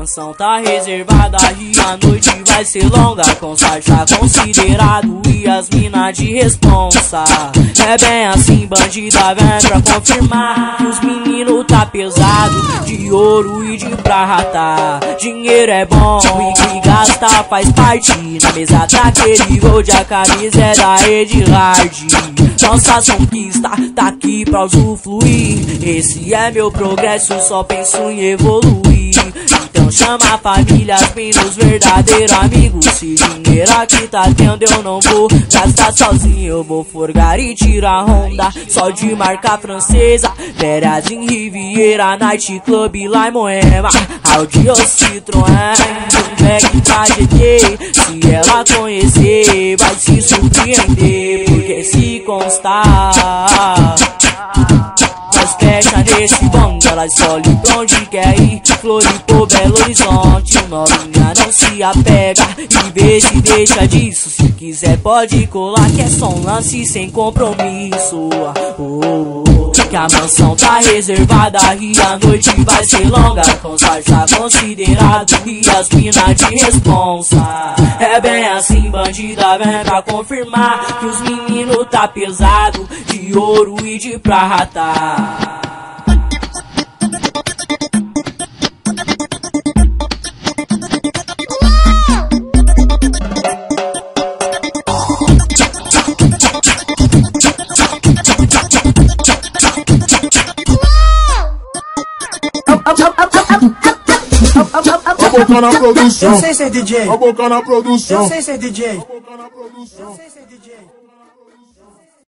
mansão tá reservada e a noite vai ser longa Com sarja considerado e as mina de responsa. É bem assim, bandida vem pra confirmar. Que os meninos tá pesado De ouro e de prata. Dinheiro é bom e que gasta faz parte. Na mesa daquele gold a camisa é da Ed Hard nossa conquista tá aqui pra usufruir. Esse é meu progresso, só penso em evoluir. Chama a família, menos verdadeiro amigo. Se dinheiro aqui tá tendo, eu não vou gastar sozinho. Eu vou forgar e tirar onda, só de marca francesa. Férias em Riviera, Night Club lá em Moema. Audi ou Citroën, Black pra GT. Se ela conhecer, vai se surpreender. Porque se constar Fecha nesse bonde Elas olham pra onde quer ir. Floripo, Belo Horizonte Novinha não se apega. E vê se deixa disso Se quiser pode colar Que é só um lance sem compromisso. Oh, oh, oh. Que a mansão tá reservada e a noite vai ser longa. Com sarja considerado e as minas de responsa. É bem assim, bandida, vem pra confirmar Que os meninos tá pesado de ouro e de prata boca na produção. Eu sei ser DJ. A boca na produção. Eu sei ser DJ. Eu sei ser DJ.